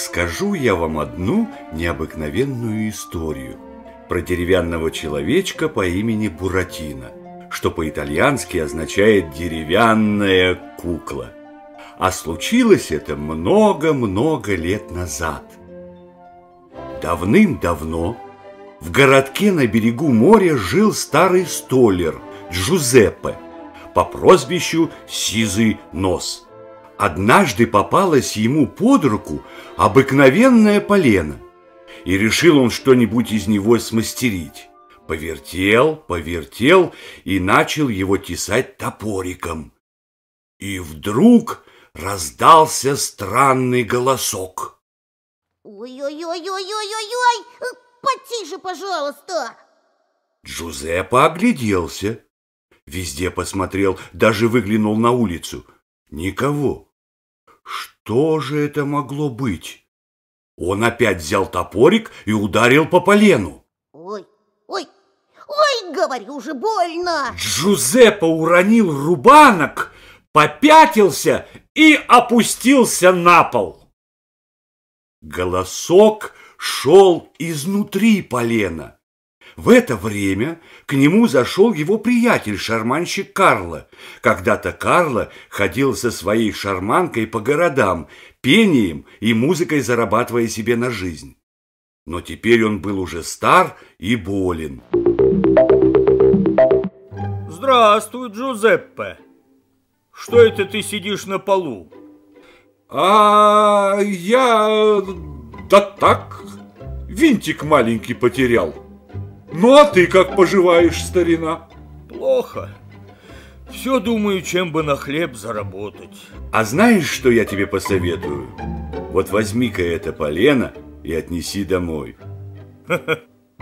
расскажу я вам одну необыкновенную историю про деревянного человечка по имени Буратино, что по-итальянски означает «деревянная кукла». А случилось это много-много лет назад. Давным-давно в городке на берегу моря жил старый столер Джузеппе по прозвищу Сизый Нос – Однажды попалась ему под руку обыкновенное полено, и решил он что-нибудь из него смастерить. Повертел, повертел и начал его тесать топориком. И вдруг раздался странный голосок. Ой-ой-ой-ой-ой-ой-ой! Потише, пожалуйста! Джузеппе огляделся. Везде посмотрел, даже выглянул на улицу. Никого. Что же это могло быть? Он опять взял топорик и ударил по полену. Ой, ой, ой, говорю же, больно! Джузеппе уронил рубанок, попятился и опустился на пол. Голосок шел изнутри полена. В это время к нему зашел его приятель, шарманщик Карло. Когда-то Карло ходил со своей шарманкой по городам, пением и музыкой зарабатывая себе на жизнь. Но теперь он был уже стар и болен. Здравствуй, Джузеппе. Что это ты сидишь на полу? А я... да так, винтик маленький потерял. Ну а ты как поживаешь, старина? Плохо. Все думаю, чем бы на хлеб заработать. А знаешь, что я тебе посоветую? Вот возьми-ка это полено и отнеси домой.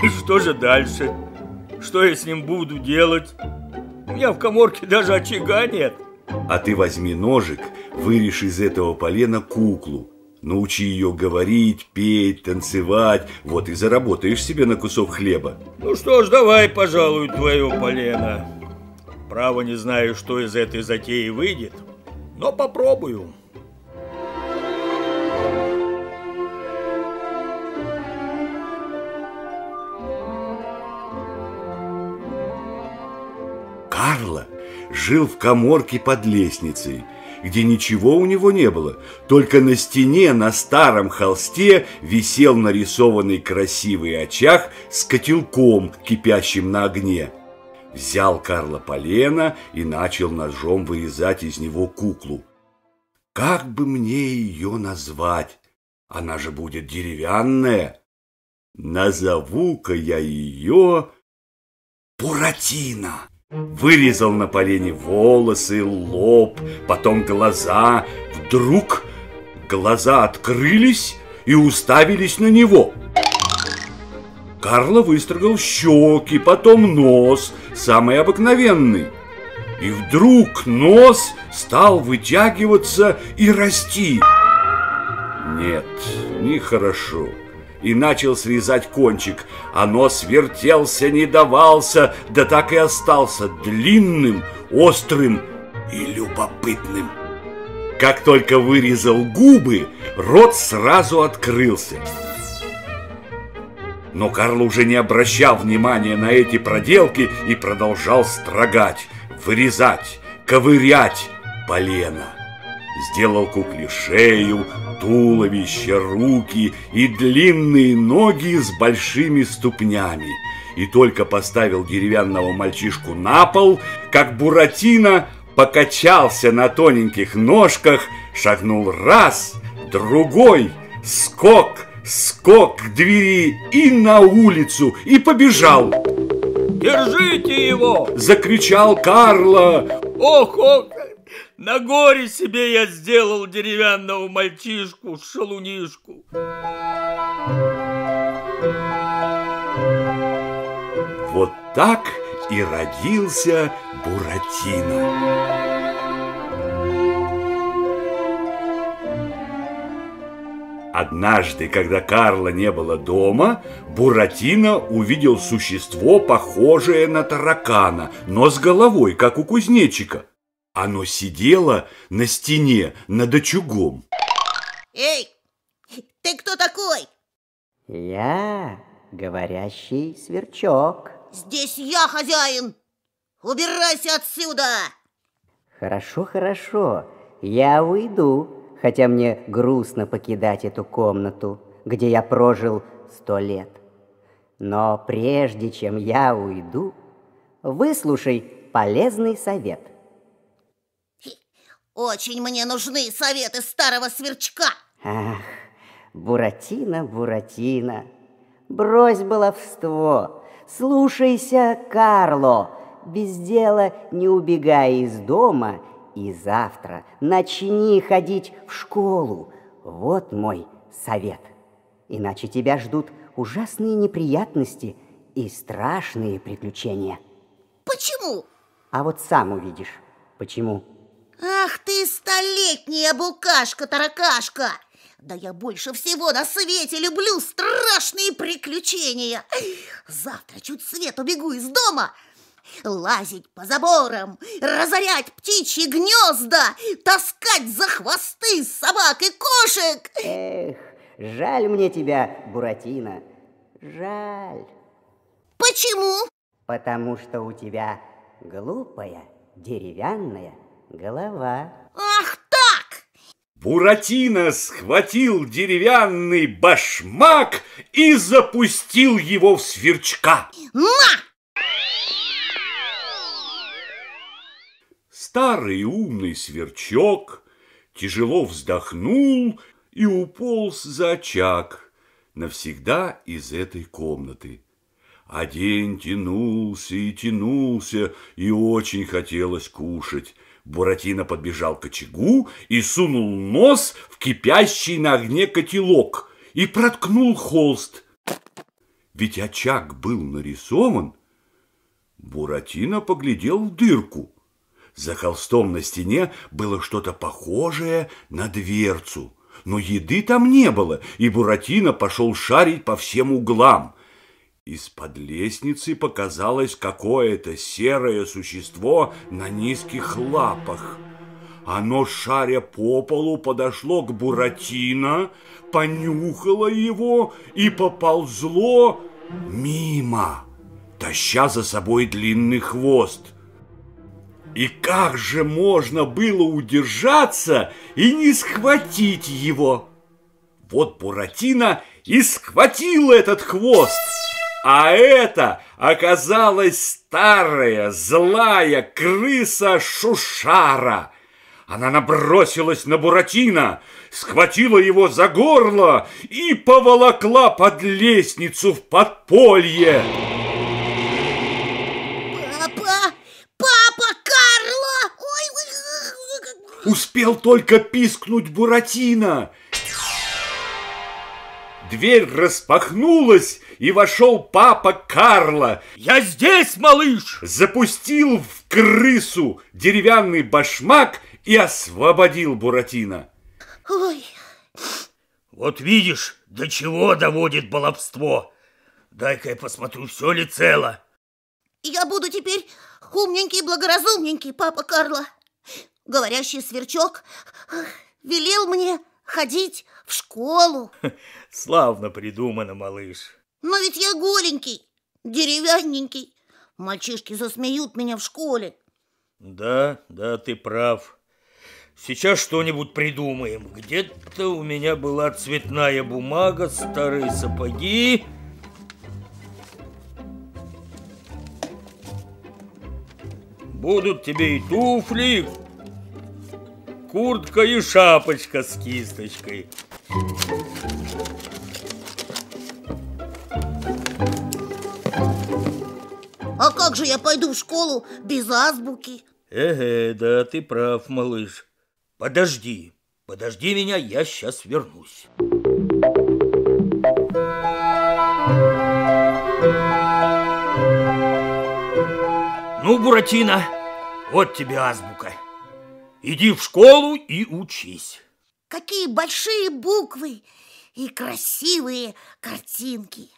И что же дальше? Что я с ним буду делать? У меня в коморке даже очага нет. А ты возьми ножик, вырежь из этого полена куклу Научи ее говорить, петь, танцевать, вот и заработаешь себе на кусок хлеба. Ну что ж, давай, пожалуй, твое полено. Право не знаю, что из этой затеи выйдет, но попробую. Карло жил в коморке под лестницей – где ничего у него не было. Только на стене на старом холсте висел нарисованный красивый очаг с котелком, кипящим на огне. Взял Карло полено и начал ножом вырезать из него куклу. Как бы мне ее назвать? Она же будет деревянная. Назову-ка я ее Буратино. Вырезал на полене волосы, лоб, потом глаза. Вдруг глаза открылись и уставились на него. Карло выстрогал щеки, потом нос, самый обыкновенный. И вдруг нос стал вытягиваться и расти. Нет, нехорошо и начал срезать кончик, а нос вертелся, не давался, да так и остался длинным, острым и любопытным. Как только вырезал губы, рот сразу открылся. Но Карл уже не обращал внимания на эти проделки и продолжал строгать, вырезать, ковырять полено. Сделал кукле шею, туловище, руки и длинные ноги с большими ступнями. И только поставил деревянного мальчишку на пол, как Буратино покачался на тоненьких ножках, шагнул раз, другой, скок, скок к двери и на улицу, и побежал. «Держите его!» – закричал Карло. «Ох, ох, на горе себе я сделал деревянного мальчишку, шалунишку. Вот так и родился Буратино. Однажды, когда Карла не было дома, Буратино увидел существо, похожее на таракана, но с головой, как у кузнечика. Оно сидело на стене над очагом. Эй, Ты кто такой? Я говорящий сверчок. Здесь я хозяин. Убирайся отсюда. Хорошо, хорошо. Я уйду, хотя мне грустно покидать эту комнату, где я прожил сто лет. Но прежде чем я уйду, выслушай полезный совет. Очень мне нужны советы старого сверчка. Ах, Буратино, Буратино, брось баловство, слушайся, Карло, без дела не убегай из дома и завтра начни ходить в школу. Вот мой совет. Иначе тебя ждут ужасные неприятности и страшные приключения. Почему? А вот сам увидишь, почему. Ах ты, столетняя букашка-таракашка! Да я больше всего на свете люблю страшные приключения. Завтра чуть свет убегу из дома, лазить по заборам, разорять птичьи гнезда, таскать за хвосты собак и кошек. Эх, жаль мне тебя, Буратино, жаль. Почему? Потому что у тебя глупая деревянная голова. Ах так! Буратино схватил деревянный башмак и запустил его в сверчка. На! Старый умный сверчок тяжело вздохнул и уполз за очаг навсегда из этой комнаты. А день тянулся и тянулся, и очень хотелось кушать. Буратино подбежал к очагу и сунул нос в кипящий на огне котелок и проткнул холст. Ведь очаг был нарисован. Буратино поглядел в дырку. За холстом на стене было что-то похожее на дверцу. Но еды там не было, и Буратино пошел шарить по всем углам. Из-под лестницы показалось какое-то серое существо на низких лапах. Оно, шаря по полу, подошло к Буратино, понюхало его и поползло мимо, таща за собой длинный хвост. И как же можно было удержаться и не схватить его? Вот Буратино и схватил этот хвост. А это оказалась старая злая крыса Шушара. Она набросилась на Буратино, схватила его за горло и поволокла под лестницу в подполье. Папа! Папа Карло! Ой, ой, Успел только пискнуть Буратино. Дверь распахнулась, и вошел папа Карло. Я здесь, малыш! Запустил в крысу деревянный башмак и освободил Буратино. ой. Вот видишь, до чего доводит баловство. Дай-ка я посмотрю, все ли цело. Я буду теперь умненький, благоразумненький, папа Карло. Говорящий сверчок велел мне ходить в школу. Славно придумано, малыш. Но ведь я голенький, деревянненький. Мальчишки засмеют меня в школе. Да, да, ты прав. Сейчас что-нибудь придумаем. Где-то у меня была цветная бумага, старые сапоги. Будут тебе и туфли, куртка и шапочка с кисточкой. А как же я пойду в школу без азбуки? Эге, да, ты прав, малыш. Подожди, подожди меня, я сейчас вернусь. Ну, Буратино, вот тебе азбука. Иди в школу и учись. Какие большие буквы и красивые картинки.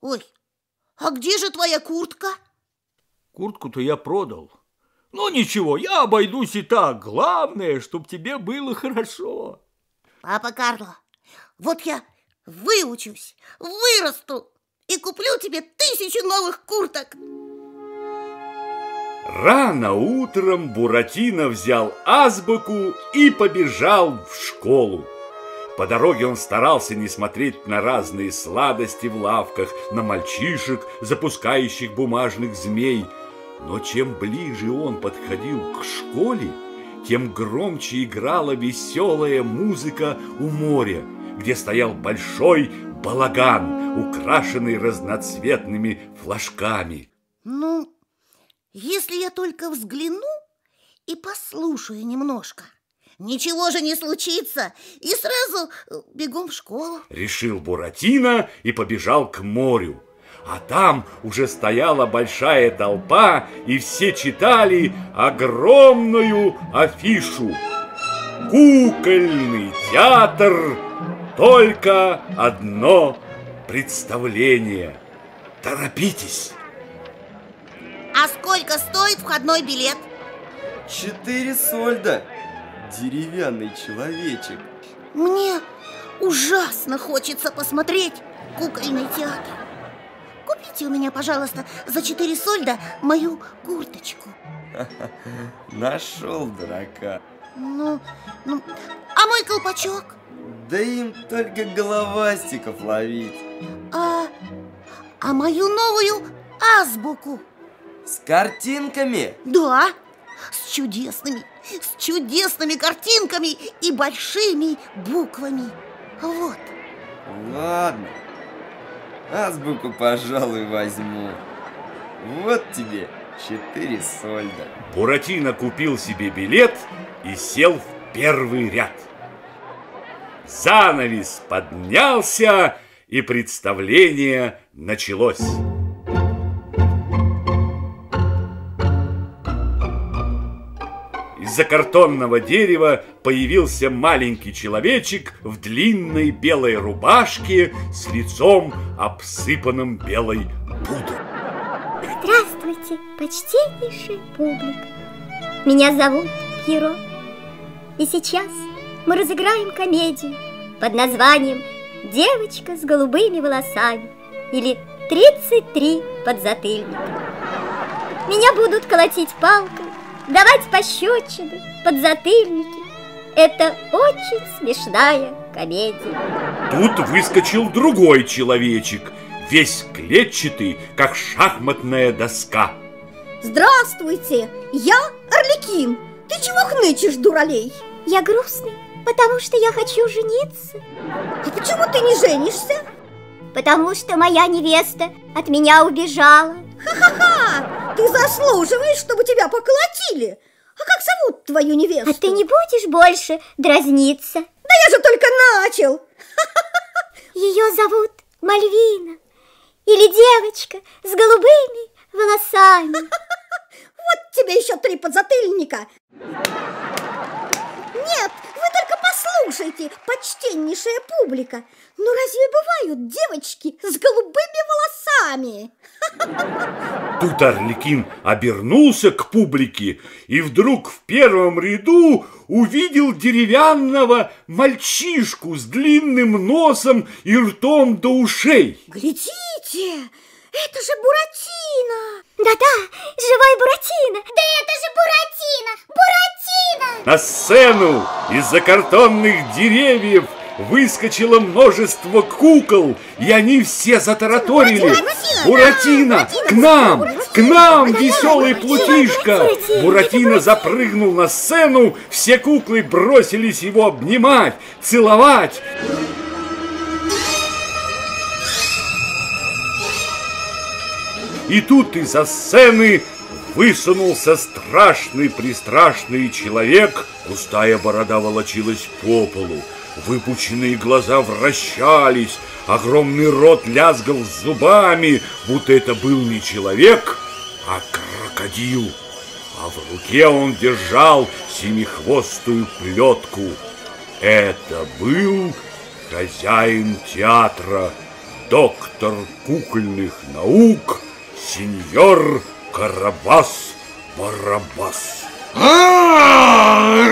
Ой, а где же твоя куртка? Куртку-то я продал. Но ничего, я обойдусь и так. Главное, чтобы тебе было хорошо. Папа Карло, вот я выучусь, вырасту и куплю тебе тысячу новых курток. Рано утром Буратино взял азбуку и побежал в школу. По дороге он старался не смотреть на разные сладости в лавках, на мальчишек, запускающих бумажных змей. Но чем ближе он подходил к школе, тем громче играла веселая музыка у моря, где стоял большой балаган, украшенный разноцветными флажками. Ну, если я только взгляну и послушаю немножко, ничего же не случится, и сразу э, бегом в школу. Решил Буратино и побежал к морю. А там уже стояла большая толпа, и все читали огромную афишу. Кукольный театр, только одно представление. Торопитесь! А сколько стоит входной билет? Четыре сольда. Деревянный человечек. Мне ужасно хочется посмотреть кукольный театр. Купите у меня, пожалуйста, за четыре сольда мою курточку. Нашел дурака. Ну, ну, а мой колпачок? Да им только головастиков ловить. А, а мою новую азбуку? С картинками? Да, с чудесными, с чудесными картинками и большими буквами. Вот. Ладно. Азбуку, пожалуй, возьму. Вот тебе четыре сольда. Буратино купил себе билет и сел в первый ряд. Занавес поднялся, и представление началось. Из-за картонного дерева появился маленький человечек в длинной белой рубашке с лицом, обсыпанным белой пудрой. Здравствуйте, почтеннейшая публика. Меня зовут Пьеро. И сейчас мы разыграем комедию под названием «Девочка с голубыми волосами» или «33 подзатыльника». Меня будут колотить палкой, давать пощечины, подзатыльники. Это очень смешная комедия. Тут выскочил другой человечек, весь клетчатый, как шахматная доска. Здравствуйте, я Орликин. Ты чего хнычешь, дуралей? Я грустный, потому что я хочу жениться. А почему ты не женишься? Потому что моя невеста от меня убежала. Ха-ха-ха! Ты заслуживаешь, чтобы тебя поколотили. А как зовут твою невесту? А ты не будешь больше дразниться? Да я же только начал. Ее зовут Мальвина. Или девочка с голубыми волосами. Вот тебе еще три подзатыльника. Нет, вы только послушайте, почтеннейшая публика. Ну разве бывают девочки с голубыми волосами? Тут Орликин обернулся к публике и вдруг в первом ряду увидел деревянного мальчишку с длинным носом и ртом до ушей. Глядите, это же Буратино! Да-да, живой Буратино! Да это же Буратино! Буратино! На сцену из-за картонных деревьев выскочило множество кукол, и они все затараторили. Буратино, к нам, к нам, веселый плутишка! Буратино запрыгнул на сцену, все куклы бросились его обнимать, целовать. И тут из-за сцены высунулся страшный-пристрашный человек. Густая борода волочилась по полу, выпученные глаза вращались, огромный рот лязгал зубами, будто это был не человек, а крокодил. А в руке он держал семихвостую плетку. Это был хозяин театра, доктор кукольных наук – сеньор Карабас-Барабас. А,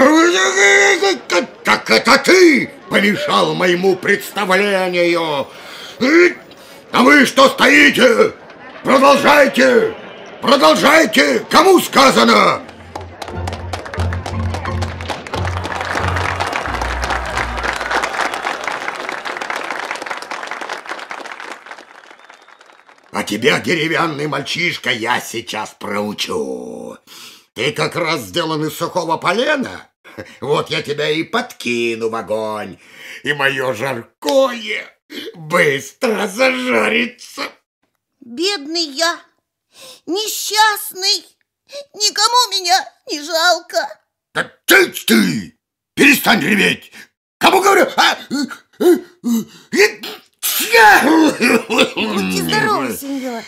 Так это ты помешал моему представлению! А вы что стоите? Продолжайте! Продолжайте! Кому сказано? Тебя, деревянный мальчишка, я сейчас проучу. Ты как раз сделан из сухого полена. Вот я тебя и подкину в огонь, и мое жаркое быстро зажарится. Бедный я, несчастный, никому меня не жалко. Да ты, ты, перестань реветь. Кому говорю? А? Будьте здоровы, сеньор.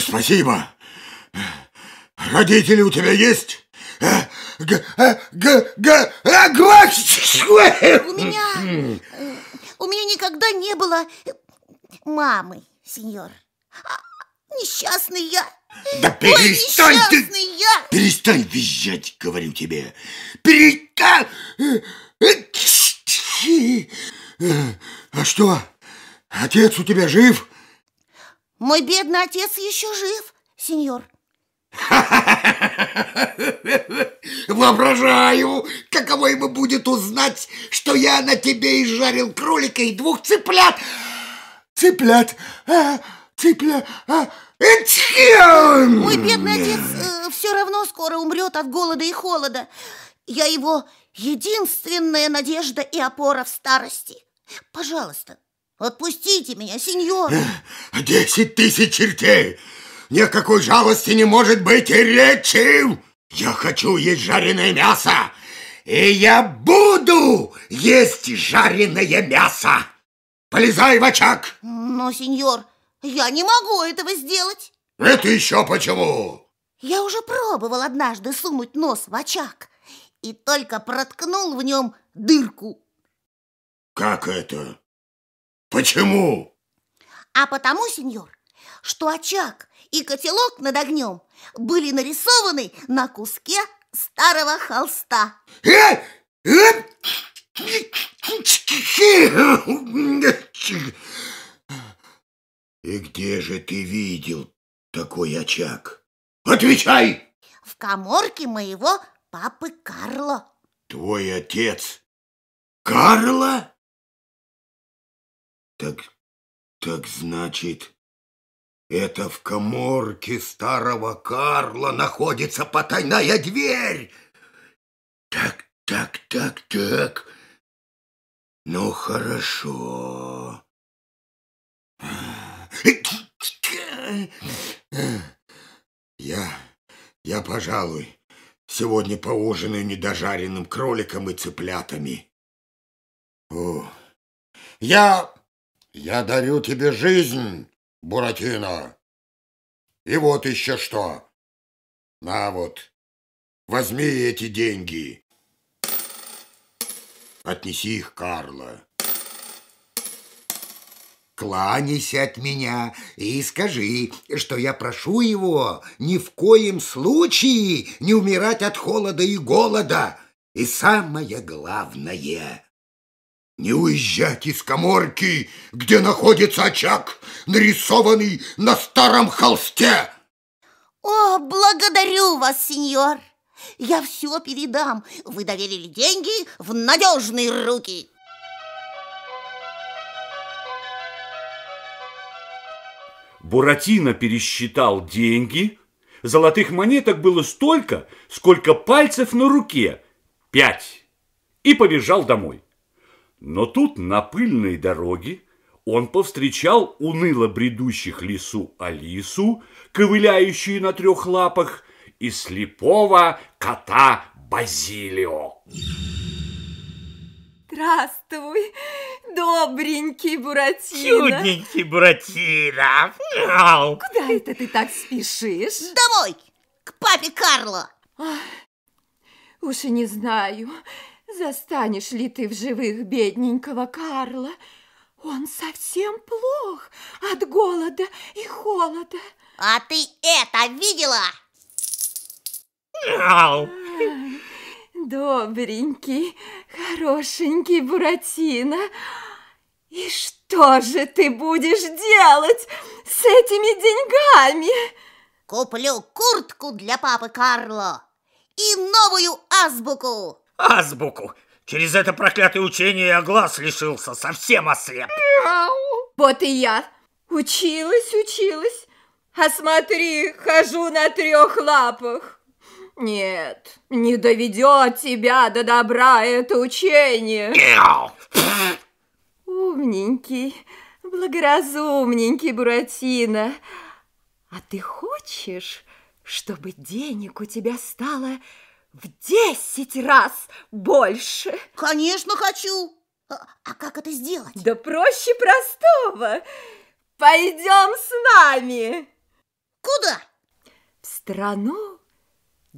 Спасибо. Родители у тебя есть? Г г г г У меня... У меня никогда не было мамы, сеньор. А, несчастный я. Да перестань Ой, ты! я. Перестань визжать, говорю тебе. Перестань! А что, отец у тебя жив? Мой бедный отец еще жив, сеньор. Воображаю, каково ему будет узнать, что я на тебе изжарил кролика и двух цыплят. Цыплят, а, цыплят, а, Мой бедный отец э, все равно скоро умрет от голода и холода. Я его единственная надежда и опора в старости. Пожалуйста, отпустите меня, сеньор. Десять тысяч чертей! Никакой жалости не может быть и речи! Я хочу есть жареное мясо, и я буду есть жареное мясо! Полезай в очаг! Но, сеньор, я не могу этого сделать. Это еще почему? Я уже пробовал однажды сунуть нос в очаг и только проткнул в нем дырку. Как это? Почему? А потому, сеньор, что очаг и котелок над огнем были нарисованы на куске старого холста. Э? И где же ты видел такой очаг? Отвечай! В коморке моего папы Карло. Твой отец Карла? Так, так значит, это в коморке старого Карла находится потайная дверь. Так, так, так, так. Ну, хорошо. Я, я, пожалуй, сегодня поужинаю недожаренным кроликом и цыплятами. О, я, я дарю тебе жизнь, Буратино. И вот еще что. На вот, возьми эти деньги. Отнеси их Карла. Кланяйся от меня и скажи, что я прошу его ни в коем случае не умирать от холода и голода. И самое главное — не уезжать из коморки, где находится очаг, нарисованный на старом холсте. О, благодарю вас, сеньор. Я все передам. Вы доверили деньги в надежные руки. Буратино пересчитал деньги. Золотых монеток было столько, сколько пальцев на руке. Пять. И побежал домой. Но тут на пыльной дороге он повстречал уныло бредущих лесу Алису, ковыляющую на трех лапах, и слепого кота Базилио. Здравствуй, добренький Буратино. Чудненький Буратино. Куда это ты так спешишь? Домой, к папе Карло. Уж и не знаю, застанешь ли ты в живых бедненького Карла. Он совсем плох от голода и холода. А ты это видела? Ау! Добренький, хорошенький Буратино. И что же ты будешь делать с этими деньгами? Куплю куртку для папы Карло и новую азбуку. Азбуку! Через это проклятое учение я глаз лишился, совсем ослеп. Вот и я училась, училась, а смотри, хожу на трех лапах. Нет, не доведет тебя до добра это учение. Умненький, благоразумненький Буратино. А ты хочешь, чтобы денег у тебя стало в десять раз больше? Конечно, хочу. А, а как это сделать? Да проще простого. Пойдем с нами. Куда? В страну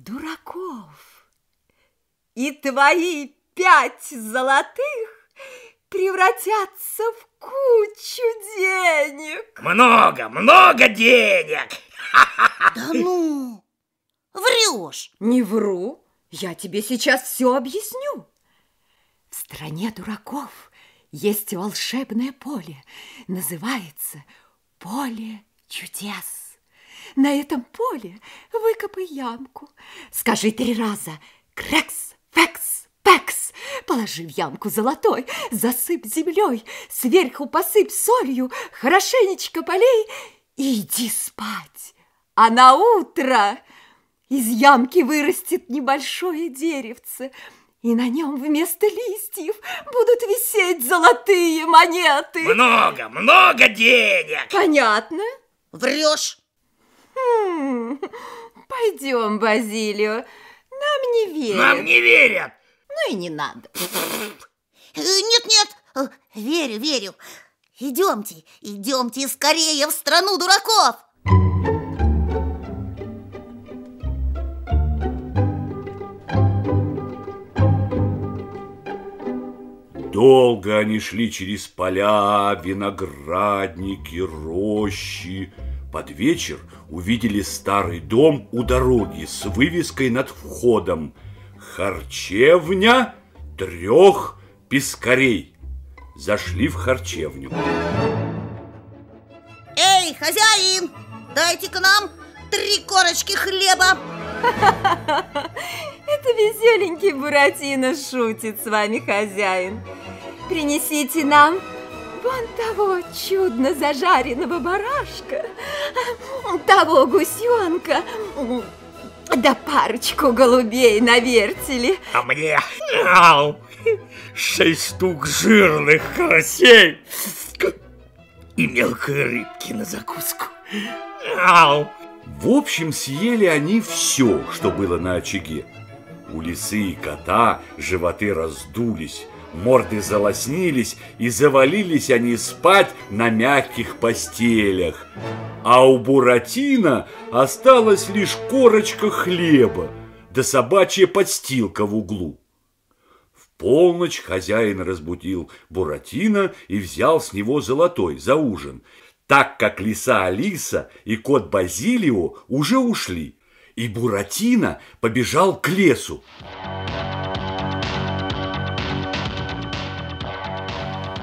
дураков. И твои пять золотых превратятся в кучу денег. Много, много денег! Да ну, врешь. Не вру, я тебе сейчас все объясню. В стране дураков есть волшебное поле, называется поле чудес. На этом поле выкопай ямку, скажи три раза «крекс, фекс, пекс», положи в ямку золотой, засыпь землей, сверху посыпь солью, хорошенечко полей и иди спать. А на утро из ямки вырастет небольшое деревце, и на нем вместо листьев будут висеть золотые монеты. Много, много денег! Понятно? Врешь. Хм, пойдем, Базилио. Нам не верят. Нам не верят! Ну и не надо. Э, Нет-нет, э, верю, верю. Идемте, идемте скорее в страну дураков. Долго они шли через поля, виноградники, рощи. Под вечер увидели старый дом у дороги с вывеской над входом «Харчевня трех пескарей». Зашли в харчевню. Эй, хозяин, дайте к нам три корочки хлеба. Это веселенький Буратино шутит с вами, хозяин. Принесите нам вон того чудно зажаренного барашка, того гусенка, да парочку голубей на вертеле. А мне ау, шесть штук жирных карасей и мелкой рыбки на закуску. Ау! В общем, съели они все, что было на очаге. У лисы и кота животы раздулись, морды залоснились, и завалились они спать на мягких постелях. А у Буратино осталась лишь корочка хлеба, да собачья подстилка в углу. В полночь хозяин разбудил Буратино и взял с него золотой за ужин, так как лиса Алиса и кот Базилио уже ушли, и Буратино побежал к лесу.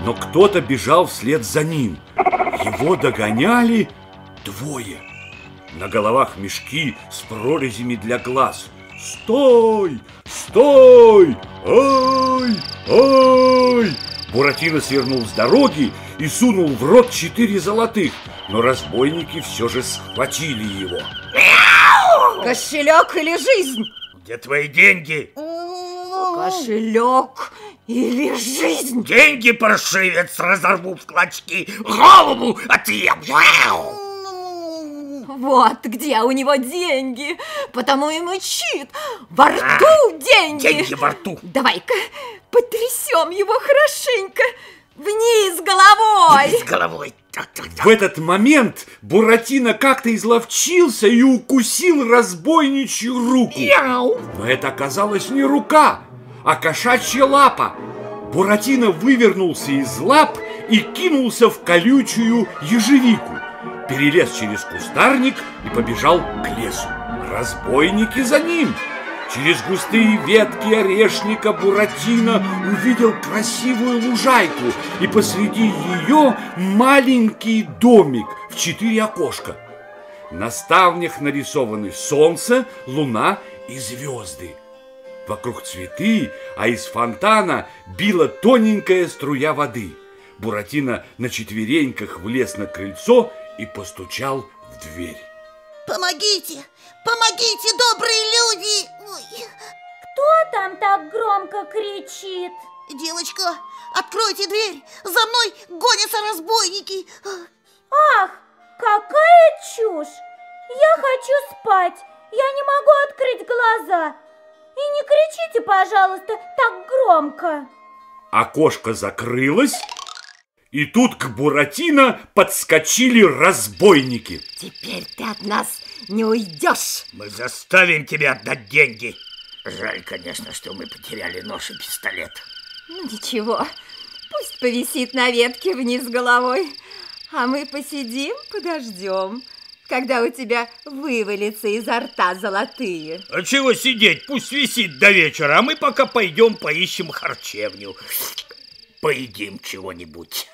Но кто-то бежал вслед за ним. Его догоняли двое. На головах мешки с прорезями для глаз. «Стой! Стой! Ай! Ай!» Буратино свернул с дороги и сунул в рот четыре золотых, но разбойники все же схватили его. Кошелек или жизнь? Где твои деньги? Кошелек или жизнь? Деньги, паршивец, разорву в клочки, голову отъем. Вау! Вот где у него деньги, потому и мычит. Во рту деньги. Деньги во рту. Давай-ка потрясем его хорошенько вниз головой. С головой. В этот момент Буратино как-то изловчился и укусил разбойничью руку. Яу! Но это оказалась не рука, а кошачья лапа. Буратино вывернулся из лап и кинулся в колючую ежевику. Перелез через кустарник и побежал к лесу. разбойники за ним. Через густые ветки орешника Буратино увидел красивую лужайку и посреди ее маленький домик в четыре окошка. На ставнях нарисованы солнце, луна и звезды. Вокруг цветы, а из фонтана била тоненькая струя воды. Буратино на четвереньках влез на крыльцо и постучал в дверь. Помогите! Помогите, добрые люди! Ой. Кто там так громко кричит? Девочка, откройте дверь! За мной гонятся разбойники! Ах, какая чушь! Я хочу спать! Я не могу открыть глаза! И не кричите, пожалуйста, так громко! Окошко закрылось, и тут к Буратино подскочили разбойники. Теперь ты от нас не уйдешь. Мы заставим тебя отдать деньги. Жаль, конечно, что мы потеряли нож и пистолет. Ну ничего, пусть повисит на ветке вниз головой, а мы посидим, подождем, когда у тебя вывалится изо рта золотые. А чего сидеть? Пусть висит до вечера, а мы пока пойдем поищем харчевню. Поедим чего-нибудь.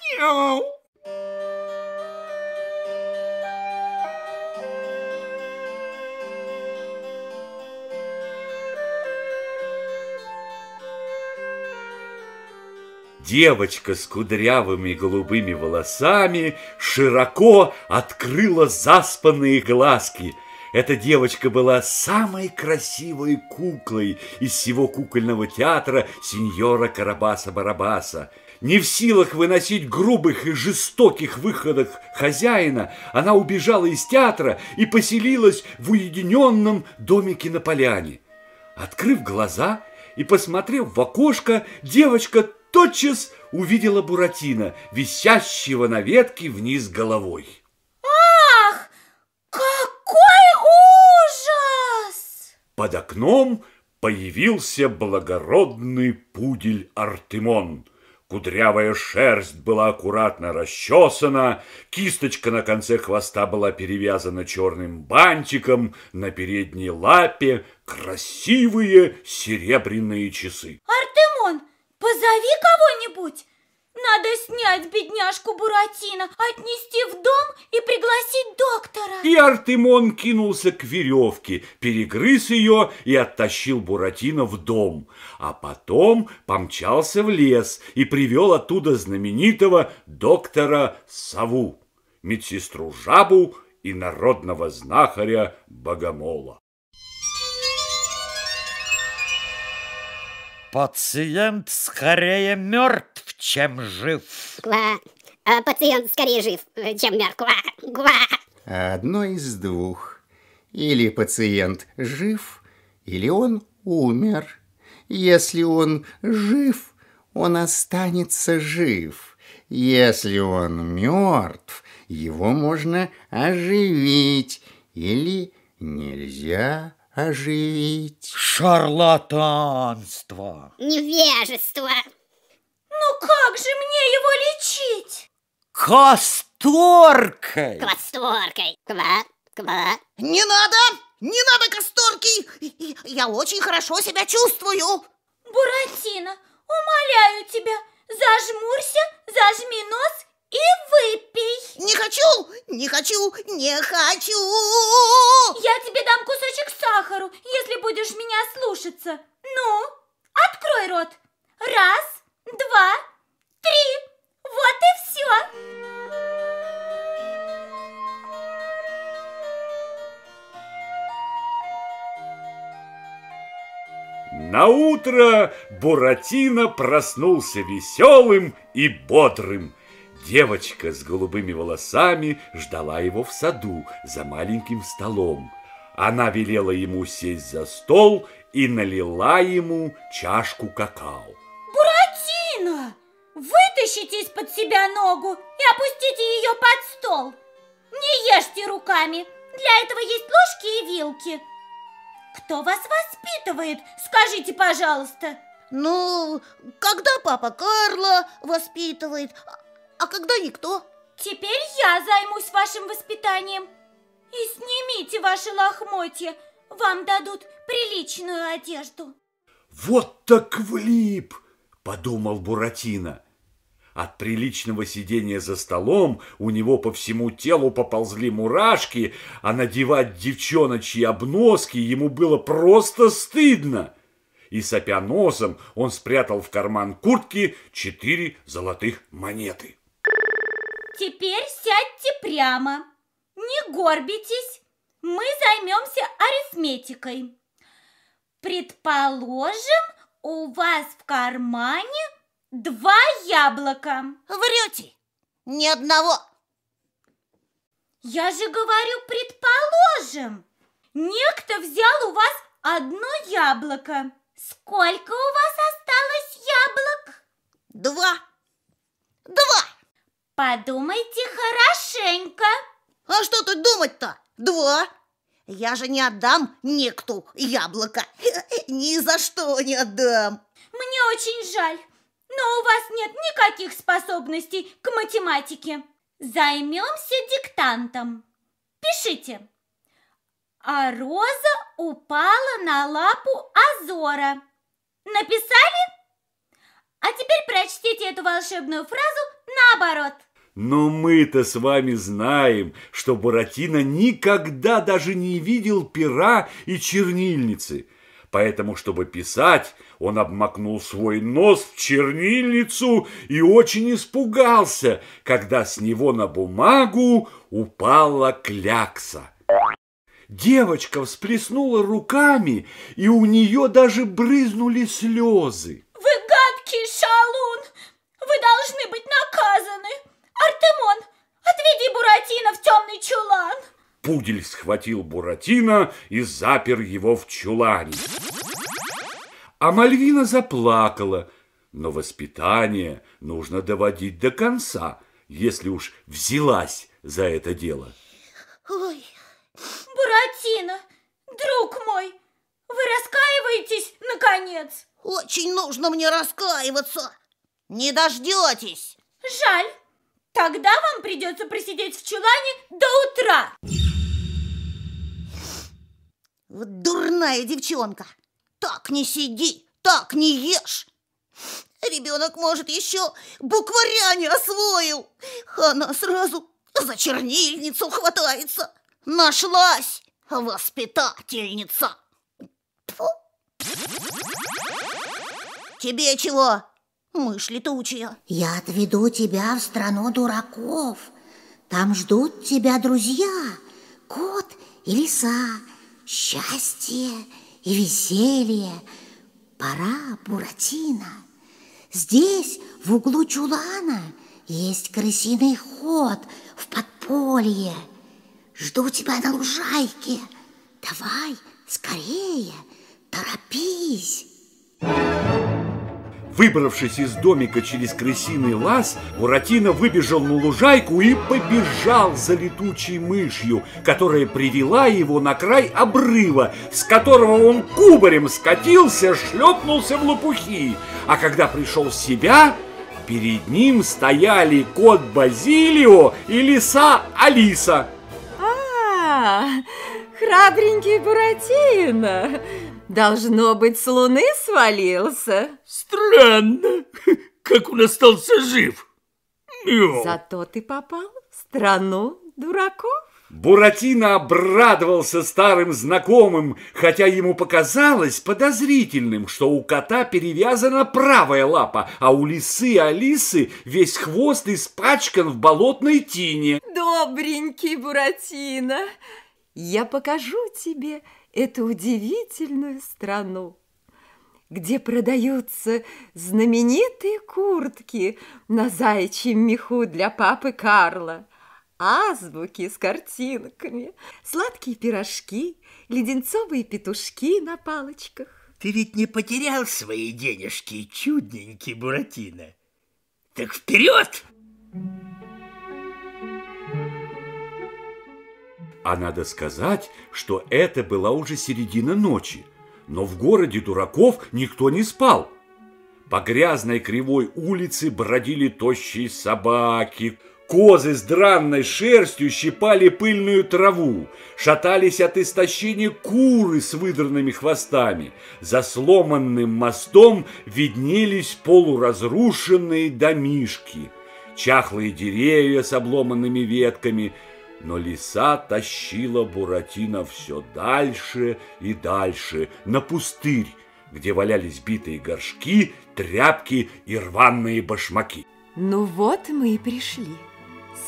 Девочка с кудрявыми голубыми волосами широко открыла заспанные глазки. Эта девочка была самой красивой куклой из всего кукольного театра сеньора Карабаса-Барабаса. Не в силах выносить грубых и жестоких выходов хозяина, она убежала из театра и поселилась в уединенном домике на поляне. Открыв глаза и посмотрев в окошко, девочка тотчас увидела Буратино, висящего на ветке вниз головой. Ах, какой ужас! Под окном появился благородный пудель Артемон. Кудрявая шерсть была аккуратно расчесана, кисточка на конце хвоста была перевязана черным бантиком, на передней лапе красивые серебряные часы. Артемон, позови кого-нибудь. Надо снять бедняжку Буратино, отнести в дом и пригласить доктора. И Артемон кинулся к веревке, перегрыз ее и оттащил Буратино в дом. А потом помчался в лес и привел оттуда знаменитого доктора Саву, медсестру Жабу и народного знахаря Богомола. Пациент скорее мертв, чем жив. Гва. А пациент скорее жив, чем мертв. Гва. Гва. Одно из двух. Или пациент жив, или он умер. Если он жив, он останется жив. Если он мертв, его можно оживить или нельзя оживить. Шарлатанство. Невежество. Ну как же мне его лечить? Касторкой. Квасторкой. Ква. Ква. Не надо! Не надо касторки! Я очень хорошо себя чувствую. Буратино, умоляю тебя, зажмурься, зажми нос и выпей. Не хочу, не хочу, не хочу. Я тебе дам кусочек сахару, если будешь меня слушаться. Ну, открой рот. Раз, два, три. Вот и все. На утро Буратино проснулся веселым и бодрым. Девочка с голубыми волосами ждала его в саду за маленьким столом. Она велела ему сесть за стол и налила ему чашку какао. Буратино, вытащите из-под себя ногу и опустите ее под стол. Не ешьте руками, для этого есть ложки и вилки. Кто вас воспитывает, скажите, пожалуйста. Ну, когда папа Карло воспитывает, а когда никто? Теперь я займусь вашим воспитанием. И снимите ваши лохмотья. вам дадут приличную одежду. Вот так влип, подумал Буратино. От приличного сидения за столом у него по всему телу поползли мурашки, а надевать девчоночьи обноски ему было просто стыдно. И, сопя носом, он спрятал в карман куртки четыре золотых монеты. Теперь сядьте прямо, не горбитесь, мы займемся арифметикой. Предположим, у вас в кармане два яблока. Врете! Ни одного! Я же говорю, предположим. Некто взял у вас одно яблоко. Сколько у вас осталось яблок? Два! Два! Подумайте хорошенько. А что тут думать-то? Два! Я же не отдам никту яблоко. Ни за что не отдам. Мне очень жаль, но у вас нет никаких способностей к математике. Займемся диктантом. Пишите. А роза упала на лапу Азора. Написали? А теперь прочтите эту волшебную фразу наоборот. Но мы-то с вами знаем, что Буратино никогда даже не видел пера и чернильницы. Поэтому, чтобы писать, он обмакнул свой нос в чернильницу и очень испугался, когда с него на бумагу упала клякса. Девочка всплеснула руками, и у нее даже брызнули слезы. Вы гадкий шалун! Вы должны быть наказаны! Артемон, отведи Буратино в темный чулан! Пудель схватил Буратино и запер его в чулане. А Мальвина заплакала, но воспитание нужно доводить до конца, если уж взялась за это дело. Ой, Буратино, друг мой, вы раскаиваетесь, наконец? очень нужно мне раскаиваться. Не дождетесь. Жаль. Тогда вам придется просидеть в чулане до утра. Вот дурная девчонка. Так не сиди, так не ешь. Ребенок, может, еще букваря не освоил. Она сразу за чернильницу хватается. Нашлась воспитательница. Тьфу. Тебе чего, мышь летучая? Я отведу тебя в страну дураков. Там ждут тебя друзья, кот и лиса, счастье и веселье. Пора, Буратино. Здесь, в углу чулана, есть крысиный ход в подполье. Жду тебя на лужайке. Давай, скорее, торопись. Выбравшись из домика через крысиный лаз, Буратино выбежал на лужайку и побежал за летучей мышью, которая привела его на край обрыва, с которого он кубарем скатился, шлепнулся в лопухи. А когда пришел в себя, перед ним стояли кот Базилио и лиса Алиса. А, храбренький Буратино, должно быть, с луны свалился. Странно, как он остался жив. Мяу. Зато ты попал в страну дураков. Буратино обрадовался старым знакомым, хотя ему показалось подозрительным, что у кота перевязана правая лапа, а у лисы Алисы весь хвост испачкан в болотной тине. Добренький Буратино, я покажу тебе эту удивительную страну, где продаются знаменитые куртки на заячьем меху для папы Карла, азбуки с картинками, сладкие пирожки, леденцовые петушки на палочках. Ты ведь не потерял свои денежки, чудненький Буратино. Так вперед! А надо сказать, что это была уже середина ночи, но в городе дураков никто не спал. По грязной кривой улице бродили тощие собаки, Козы с дранной шерстью щипали пыльную траву, шатались от истощения куры с выдранными хвостами. За сломанным мостом виднелись полуразрушенные домишки, чахлые деревья с обломанными ветками, но лиса тащила Буратино все дальше и дальше, на пустырь, где валялись битые горшки, тряпки и рваные башмаки. Ну вот мы и пришли.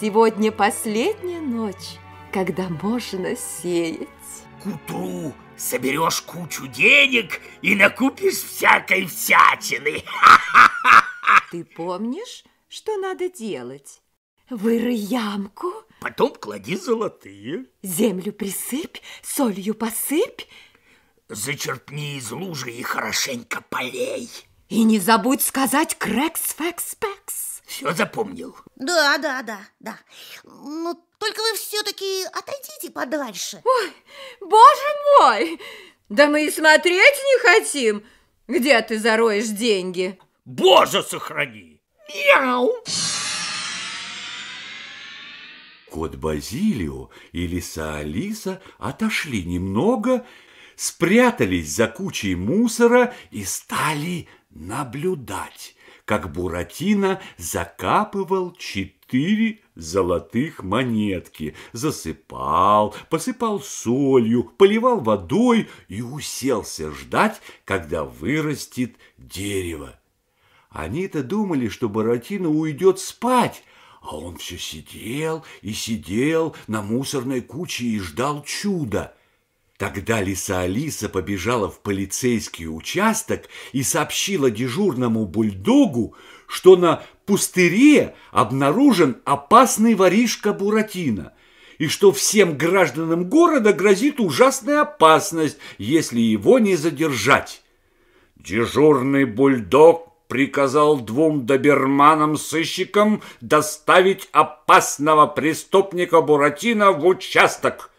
Сегодня последняя ночь, когда можно сеять. К утру соберешь кучу денег и накупишь всякой всячины. Ты помнишь, что надо делать? Вырый ямку. Потом клади золотые. Землю присыпь, солью посыпь. Зачерпни из лужи и хорошенько полей. И не забудь сказать крекс-фекс-пекс. Все запомнил? Да, да, да, да. Но только вы все-таки отойдите подальше. Ой, боже мой! Да мы и смотреть не хотим, где ты зароешь деньги. Боже, сохрани! Мяу! Кот Базилио и лиса Алиса отошли немного, спрятались за кучей мусора и стали наблюдать, как Буратино закапывал четыре золотых монетки, засыпал, посыпал солью, поливал водой и уселся ждать, когда вырастет дерево. Они-то думали, что Буратино уйдет спать, а он все сидел и сидел на мусорной куче и ждал чуда. Тогда лиса Алиса побежала в полицейский участок и сообщила дежурному бульдогу, что на пустыре обнаружен опасный воришка Буратино и что всем гражданам города грозит ужасная опасность, если его не задержать. Дежурный бульдог приказал двум доберманам-сыщикам доставить опасного преступника Буратино в участок.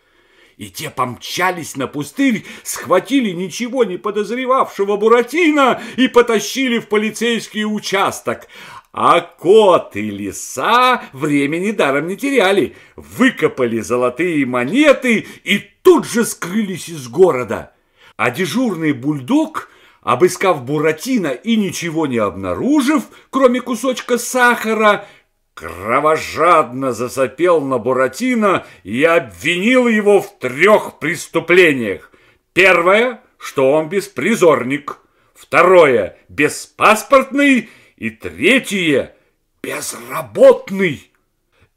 И те помчались на пустырь, схватили ничего не подозревавшего Буратино и потащили в полицейский участок. А кот и лиса времени даром не теряли, выкопали золотые монеты и тут же скрылись из города. А дежурный бульдог Обыскав Буратино и ничего не обнаружив, кроме кусочка сахара, кровожадно засопел на Буратино и обвинил его в трех преступлениях. Первое, что он беспризорник. Второе, беспаспортный. И третье, безработный.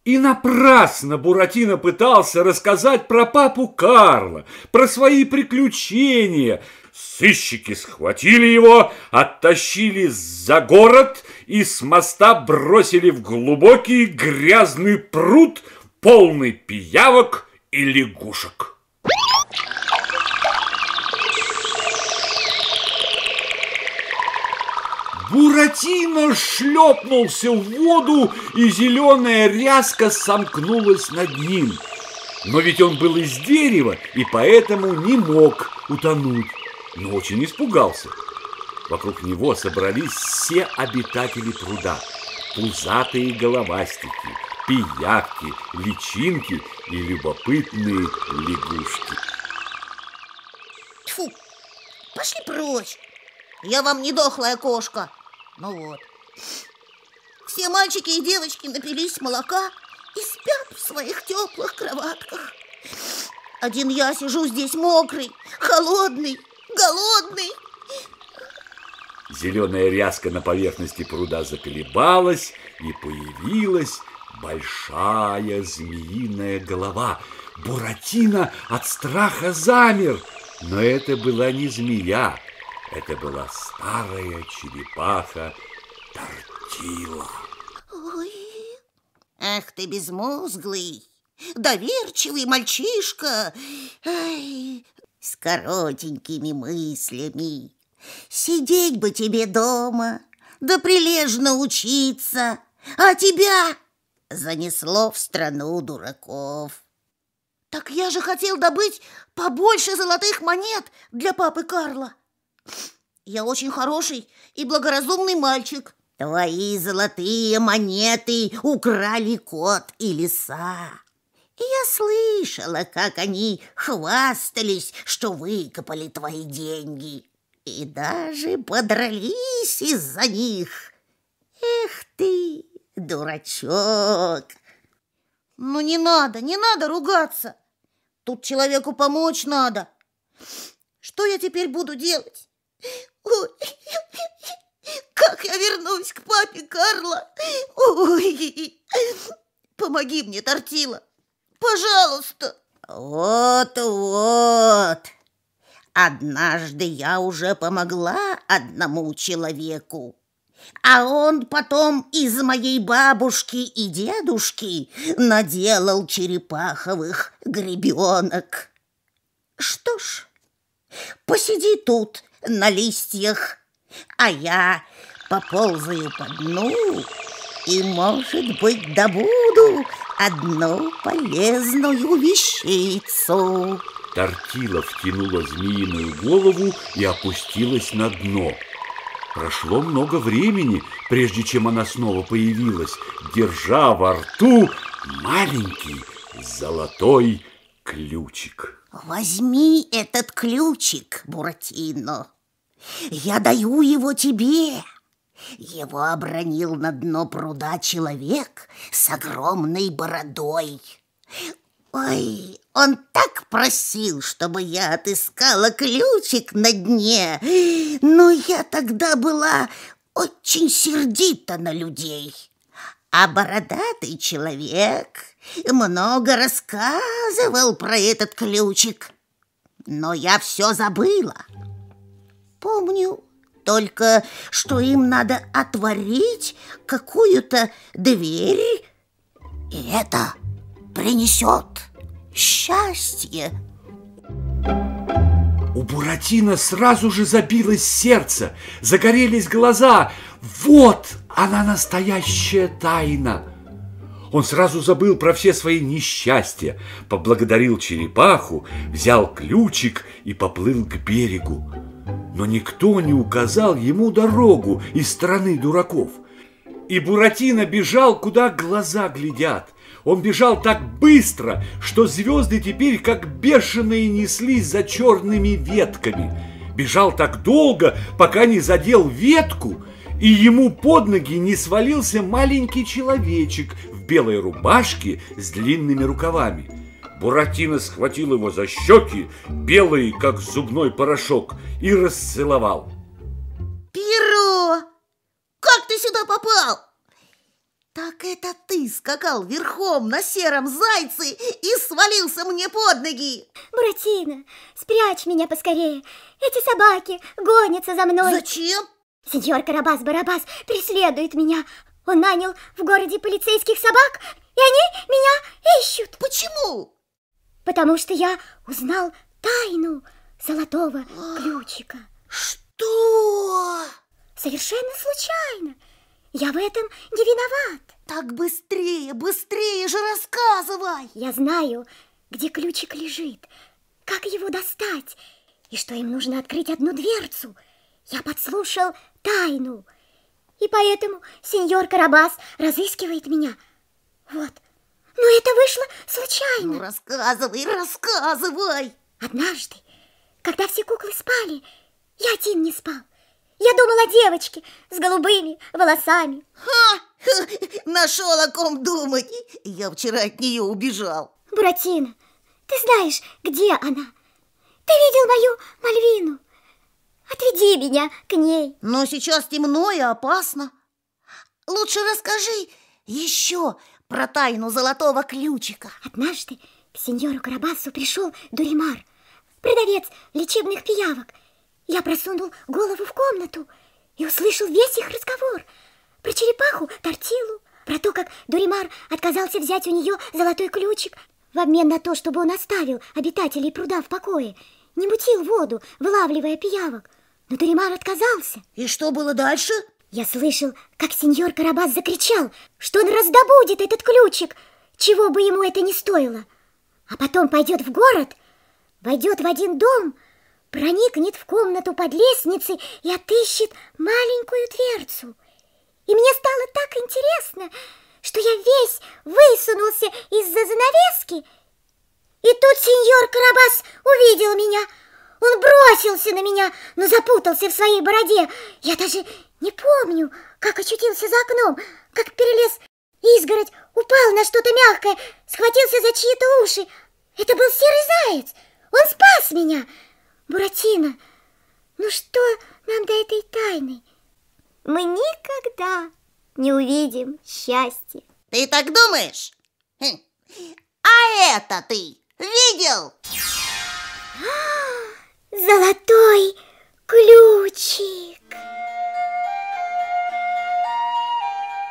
И напрасно Буратино пытался рассказать про папу Карла, про свои приключения – Сыщики схватили его, оттащили за город и с моста бросили в глубокий грязный пруд, полный пиявок и лягушек. Буратино шлепнулся в воду, и зеленая ряска сомкнулась над ним. Но ведь он был из дерева и поэтому не мог утонуть но очень испугался. Вокруг него собрались все обитатели пруда. Пузатые головастики, пиявки, личинки и любопытные лягушки. Тьфу, пошли прочь. Я вам не дохлая кошка. Ну вот. Все мальчики и девочки напились молока и спят в своих теплых кроватках. Один я сижу здесь мокрый, холодный, голодный. Зеленая ряска на поверхности пруда заколебалась, и появилась большая змеиная голова. Буратино от страха замер, но это была не змея, это была старая черепаха Тортила. Ой, ах ты безмозглый, доверчивый мальчишка. Ай, с коротенькими мыслями. Сидеть бы тебе дома, да прилежно учиться, а тебя занесло в страну дураков. Так я же хотел добыть побольше золотых монет для папы Карла. Я очень хороший и благоразумный мальчик, Твои золотые монеты украли кот и лиса. Я слышала, как они хвастались, что выкопали твои деньги. И даже подрались из-за них. Эх ты, дурачок! Ну не надо, не надо ругаться. Тут человеку помочь надо. Что я теперь буду делать? Ой, как я вернусь к папе Карла? Ой, помоги мне, Тортила, пожалуйста. Вот-вот. Однажды я уже помогла одному человеку, а он потом из моей бабушки и дедушки наделал черепаховых гребенок. Что ж, посиди тут на листьях, а я поползаю по дну и, может быть, добуду одну полезную вещицу. Тортила втянула змеиную голову и опустилась на дно. Прошло много времени, прежде чем она снова появилась, держа во рту маленький золотой ключик. Возьми этот ключик, Буратино. Я даю его тебе. Его обронил на дно пруда человек с огромной бородой. Ой, он так просил, чтобы я отыскала ключик на дне, но я тогда была очень сердита на людей. А бородатый человек много рассказывал про этот ключик, но я все забыла. Помню только, что им надо отворить какую-то дверь, и это принесет счастье. У Буратино сразу же забилось сердце, загорелись глаза. Вот она настоящая тайна. Он сразу забыл про все свои несчастья, поблагодарил черепаху, взял ключик и поплыл к берегу. Но никто не указал ему дорогу из страны дураков. И Буратино бежал, куда глаза глядят. Он бежал так быстро, что звезды теперь как бешеные неслись за черными ветками. Бежал так долго, пока не задел ветку, и ему под ноги не свалился маленький человечек в белой рубашке с длинными рукавами. Буратино схватил его за щеки, белые, как зубной порошок, и расцеловал. Перо! Как ты сюда попал? Так это ты скакал верхом на сером зайце и свалился мне под ноги. Буратино, спрячь меня поскорее. Эти собаки гонятся за мной. Зачем? Сеньор Карабас-Барабас преследует меня. Он нанял в городе полицейских собак, и они меня ищут. Почему? Потому что я узнал тайну золотого ключика. Что? Совершенно случайно. Я в этом не виноват. Так быстрее, быстрее же рассказывай. Я знаю, где ключик лежит, как его достать, и что им нужно открыть одну дверцу. Я подслушал тайну, и поэтому сеньор Карабас разыскивает меня. Вот, но это вышло случайно. Ну, рассказывай, рассказывай. Однажды, когда все куклы спали, я один не спал. Я думал о девочке с голубыми волосами. Ха! Нашел о ком думать. Я вчера от нее убежал. Буратино, ты знаешь, где она? Ты видел мою Мальвину? Отведи меня к ней. Но сейчас темно и опасно. Лучше расскажи еще про тайну золотого ключика. Однажды к сеньору Карабасу пришел Дуримар, продавец лечебных пиявок. Я просунул голову в комнату и услышал весь их разговор про черепаху Тортилу, про то, как Дуримар отказался взять у нее золотой ключик в обмен на то, чтобы он оставил обитателей пруда в покое, не мутил воду, вылавливая пиявок. Но Дуримар отказался. И что было дальше? Я слышал, как сеньор Карабас закричал, что он раздобудет этот ключик, чего бы ему это ни стоило. А потом пойдет в город, войдет в один дом, проникнет в комнату под лестницей и отыщет маленькую дверцу. И мне стало так интересно, что я весь высунулся из-за занавески. И тут сеньор Карабас увидел меня. Он бросился на меня, но запутался в своей бороде. Я даже не помню, как очутился за окном, как перелез изгородь, упал на что-то мягкое, схватился за чьи-то уши. Это был серый заяц. Он спас меня. Буратино, ну что нам до этой тайны? Мы никогда не увидим счастья. Ты так думаешь? Хм. А это ты видел? Золотой ключик.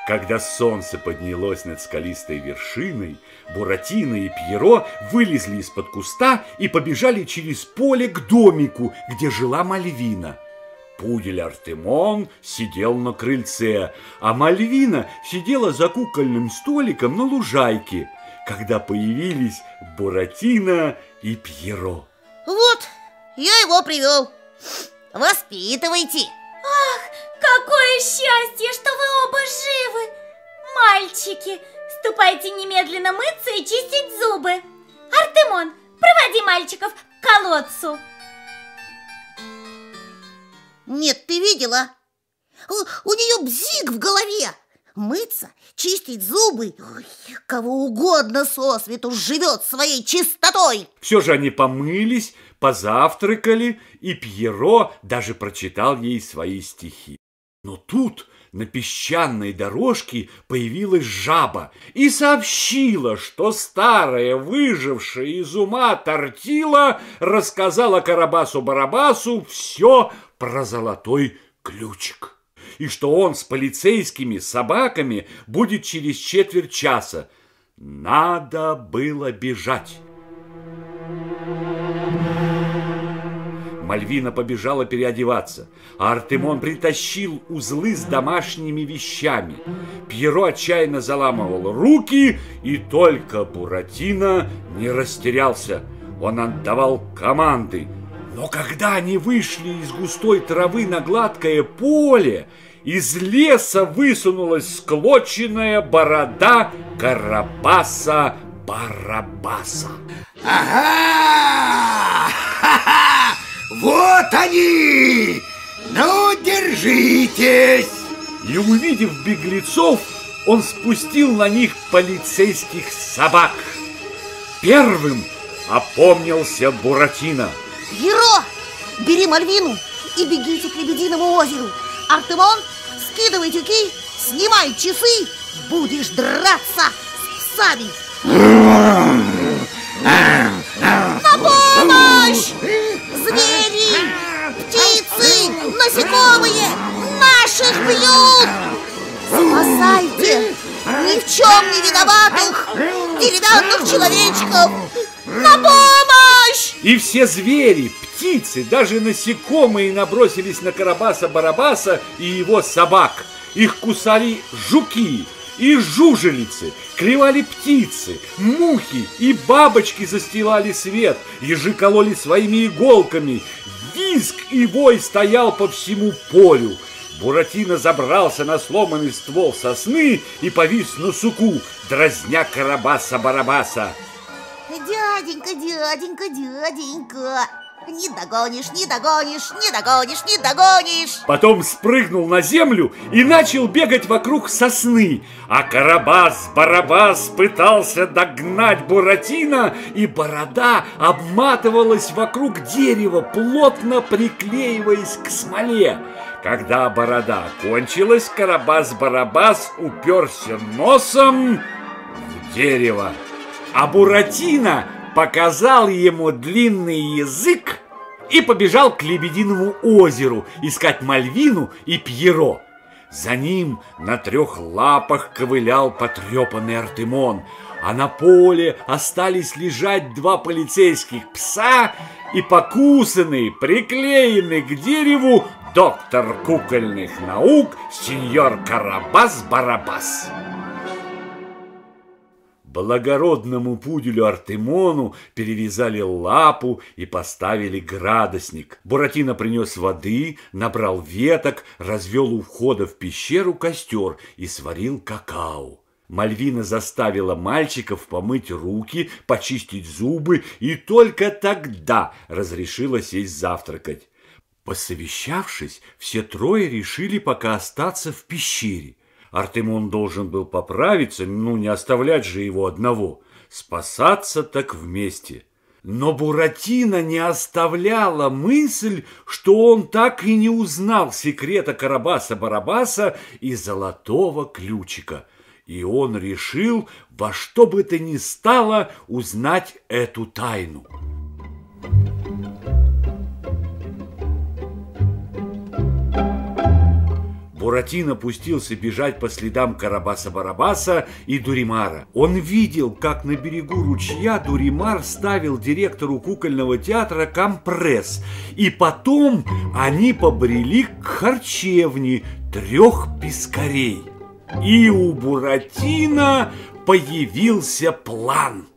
Когда солнце поднялось над скалистой вершиной, Буратино и Пьеро вылезли из-под куста и побежали через поле к домику, где жила Мальвина. Пудель Артемон сидел на крыльце, а Мальвина сидела за кукольным столиком на лужайке, когда появились Буратино и Пьеро. Вот, я его привел. Воспитывайте. Ах, какое счастье, что вы оба живы! Мальчики, ступайте немедленно мыться и чистить зубы. Артемон, проводи мальчиков к колодцу. Нет, ты видела? У, у нее бзик в голове. Мыться, чистить зубы, Ой, кого угодно со свету живет своей чистотой. Все же они помылись, позавтракали, и Пьеро даже прочитал ей свои стихи. Но тут на песчаной дорожке появилась жаба и сообщила, что старая, выжившая из ума Тортила рассказала Карабасу-Барабасу все про золотой ключик и что он с полицейскими собаками будет через четверть часа. Надо было бежать. Мальвина побежала переодеваться, а Артемон притащил узлы с домашними вещами. Пьеро отчаянно заламывал руки, и только Буратино не растерялся. Он отдавал команды. Но когда они вышли из густой травы на гладкое поле, из леса высунулась склоченная борода Карабаса-Барабаса. Ага! Ха-ха! Вот они! Ну, держитесь! И увидев беглецов, он спустил на них полицейских собак. Первым опомнился Буратино. Геро, бери Мальвину и бегите к Лебединому озеру. Артемон, скидывай тюки, снимай часы, будешь драться с псами. На помощь! Птицы, насекомые, наших бьют! Спасайте ни в чем не виноватых деревянных человечков! На помощь! И все звери, птицы, даже насекомые набросились на Карабаса-Барабаса и его собак. Их кусали жуки и жужелицы, клевали птицы, мухи и бабочки застилали свет, ежи кололи своими иголками. Визг и вой стоял по всему полю. Буратино забрался на сломанный ствол сосны и повис на суку, дразня Карабаса-Барабаса. Дяденька, дяденька, дяденька, не догонишь, не догонишь, не догонишь, не догонишь. Потом спрыгнул на землю и начал бегать вокруг сосны. А Карабас-Барабас пытался догнать Буратино, и борода обматывалась вокруг дерева, плотно приклеиваясь к смоле. Когда борода кончилась, Карабас-Барабас уперся носом в дерево. А Буратино показал ему длинный язык и побежал к Лебединому озеру искать Мальвину и Пьеро. За ним на трех лапах ковылял потрепанный Артемон, а на поле остались лежать два полицейских пса и покусанный, приклеенный к дереву доктор кукольных наук сеньор Карабас-Барабас. Благородному пуделю Артемону перевязали лапу и поставили градусник. Буратино принес воды, набрал веток, развел у входа в пещеру костер и сварил какао. Мальвина заставила мальчиков помыть руки, почистить зубы и только тогда разрешила сесть завтракать. Посовещавшись, все трое решили пока остаться в пещере. Артемон должен был поправиться, ну не оставлять же его одного. Спасаться так вместе. Но Буратино не оставляла мысль, что он так и не узнал секрета Карабаса-Барабаса и золотого ключика. И он решил во что бы то ни стало узнать эту тайну. Буратино пустился бежать по следам Карабаса-Барабаса и Дуримара. Он видел, как на берегу ручья Дуримар ставил директору кукольного театра компресс, и потом они побрели к харчевне трех пескарей. И у Буратино появился план.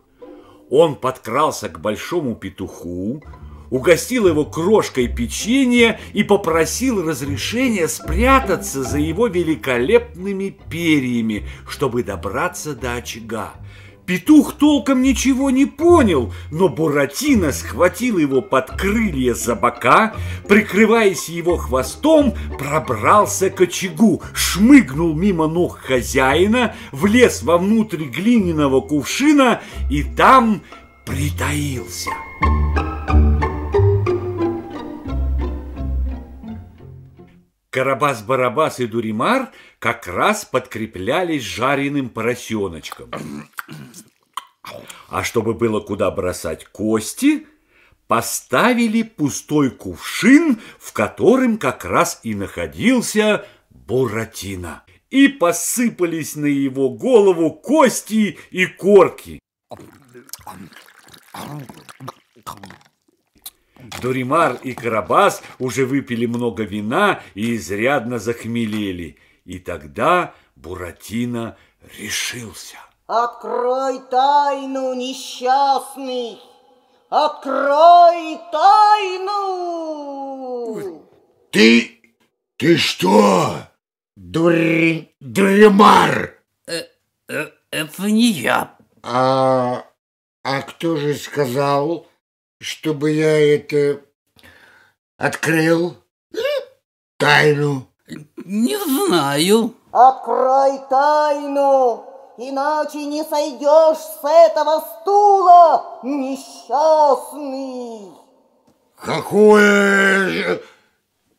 Он подкрался к большому петуху, угостил его крошкой печенья и попросил разрешения спрятаться за его великолепными перьями, чтобы добраться до очага. Петух толком ничего не понял, но Буратино схватил его под крылья за бока, прикрываясь его хвостом, пробрался к очагу, шмыгнул мимо ног хозяина, влез вовнутрь глиняного кувшина и там притаился. Карабас-Барабас и Дуримар как раз подкреплялись жареным поросеночком. А чтобы было куда бросать кости, поставили пустой кувшин, в котором как раз и находился Буратино. И посыпались на его голову кости и корки. Дуримар и Карабас уже выпили много вина и изрядно захмелели. И тогда Буратино решился. Открой тайну, несчастный! Открой тайну! Ты... ты что? Дури... Дуримар! Э, э, это не я. А... а кто же сказал, чтобы я это открыл тайну? Не знаю. Открой тайну, иначе не сойдешь с этого стула, несчастный. Какую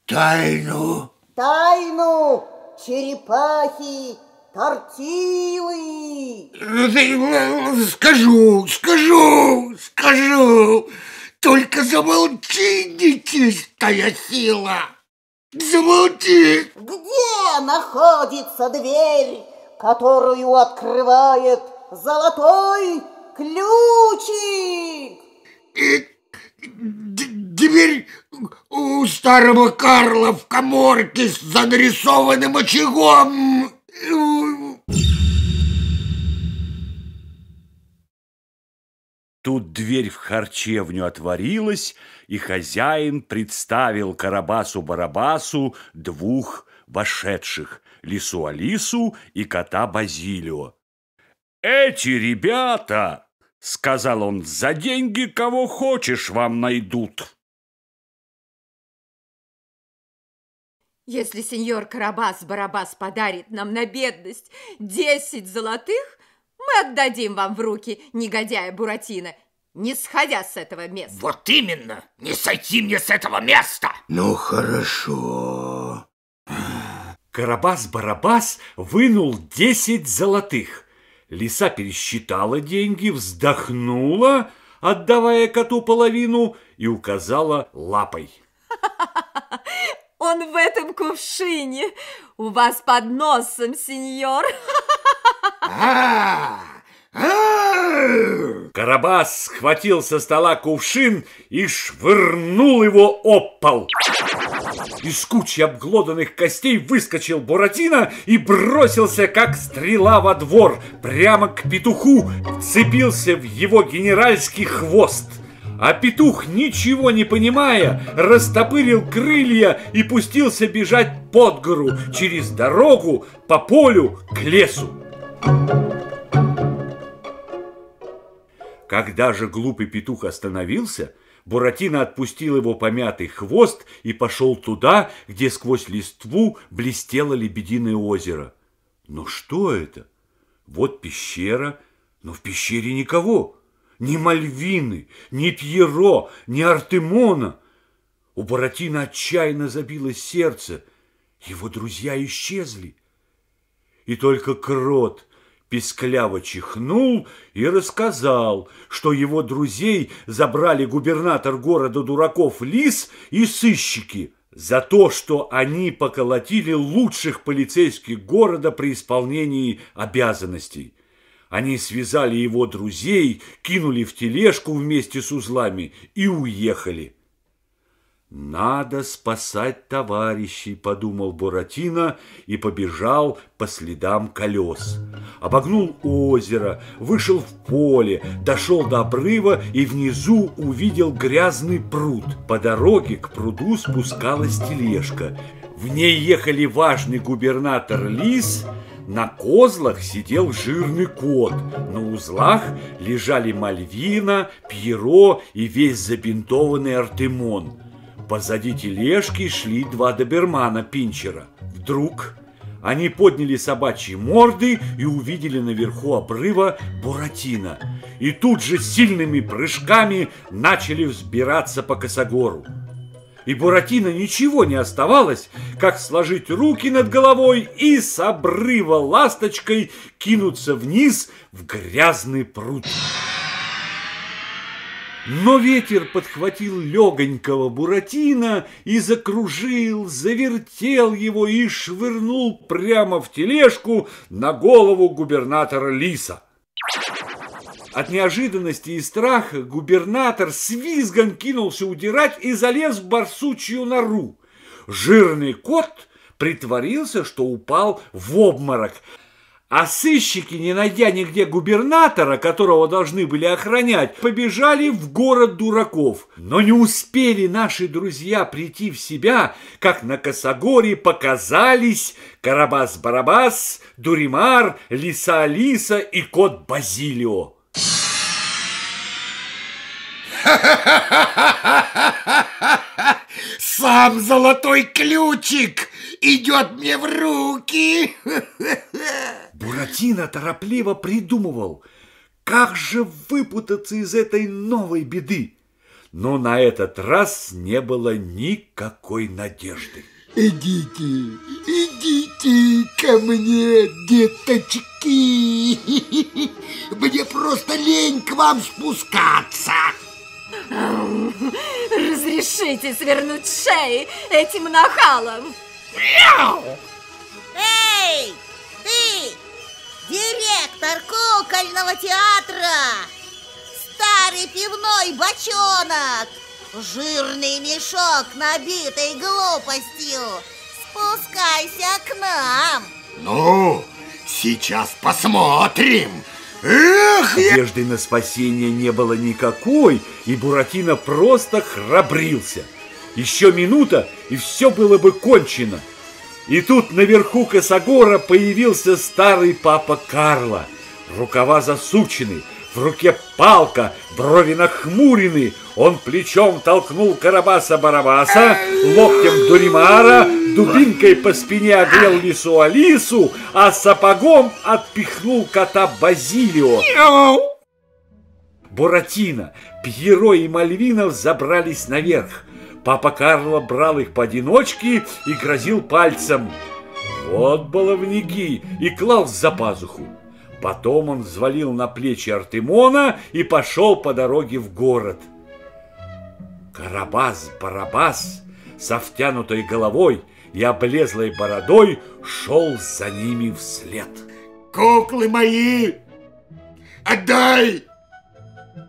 тайну? Тайну черепахи Тортилы! Скажу, скажу, скажу. Только замолчи, нечистая сила. Замолчи. Где находится дверь, которую открывает золотой ключик? Дверь у старого Карла в коморке с занарисованным очагом. Дверь в харчевню отворилась, и хозяин представил Карабасу-Барабасу двух вошедших – Лису Алису и кота Базилио. «Эти ребята, — сказал он, — за деньги кого хочешь вам найдут». Если сеньор Карабас-Барабас подарит нам на бедность десять золотых, мы отдадим вам в руки негодяя Буратино, не сходя с этого места. Вот именно, не сойти мне с этого места. Ну, хорошо. Карабас-Барабас вынул десять золотых. Лиса пересчитала деньги, вздохнула, отдавая коту половину, и указала лапой. Он в этом кувшине, у вас под носом, сеньор. Карабас схватил со стола кувшин и швырнул его об пол. Из кучи обглоданных костей выскочил Буратино и бросился, как стрела во двор, прямо к петуху, вцепился в его генеральский хвост. А петух, ничего не понимая, растопырил крылья и пустился бежать под гору, через дорогу, по полю, к лесу. Когда же глупый петух остановился, Буратино отпустил его помятый хвост и пошел туда, где сквозь листву блестело лебединое озеро. Но что это? Вот пещера, но в пещере никого. Ни Мальвины, ни Пьеро, ни Артемона. У Буратино отчаянно забилось сердце. Его друзья исчезли. И только крот – пискляво чихнул и рассказал, что его друзей забрали губернатор города дураков Лис и сыщики за то, что они поколотили лучших полицейских города при исполнении обязанностей. Они связали его друзей, кинули в тележку вместе с узлами и уехали. «Надо спасать товарищей», — подумал Буратино и побежал по следам колес. Обогнул озеро, вышел в поле, дошел до обрыва и внизу увидел грязный пруд. По дороге к пруду спускалась тележка. В ней ехали важный губернатор Лис, на козлах сидел жирный кот, на узлах лежали Мальвина, Пьеро и весь забинтованный Артемон. Позади тележки шли два добермана Пинчера. Вдруг они подняли собачьи морды и увидели наверху обрыва Буратино. И тут же сильными прыжками начали взбираться по косогору. И Буратино ничего не оставалось, как сложить руки над головой и с обрыва ласточкой кинуться вниз в грязный пруд. Но ветер подхватил легонького Буратино и закружил, завертел его и швырнул прямо в тележку на голову губернатора Лиса. От неожиданности и страха губернатор с визгом кинулся удирать и залез в барсучью нору. Жирный кот притворился, что упал в обморок, а сыщики, не найдя нигде губернатора, которого должны были охранять, побежали в город дураков. Но не успели наши друзья прийти в себя, как на Косогоре показались Карабас-Барабас, Дуримар, Лиса-Алиса и кот Базилио. Сам золотой ключик идет мне в руки. Буратино торопливо придумывал, как же выпутаться из этой новой беды. Но на этот раз не было никакой надежды. Идите, идите ко мне, деточки. Мне просто лень к вам спускаться. Разрешите свернуть шеи этим нахалам. Эй, ты, директор кукольного театра, старый пивной бочонок, жирный мешок, набитый глупостью, спускайся к нам. Ну, сейчас посмотрим. Эх, я... Надежды на спасение не было никакой, и Буратино просто храбрился. Еще минута, и все было бы кончено. И тут наверху Косогора появился старый папа Карло. Рукава засучены, в руке палка, брови нахмурены. Он плечом толкнул Карабаса-Барабаса, локтем Дуримара, дубинкой по спине огрел лису Алису, а сапогом отпихнул кота Базилио. Буратино, Пьеро и Мальвинов забрались наверх. Папа Карло брал их поодиночке и грозил пальцем. Вот баловники и клал за пазуху. Потом он взвалил на плечи Артемона и пошел по дороге в город. Карабас-Барабас со втянутой головой и облезлой бородой шел за ними вслед. Куклы мои, отдай!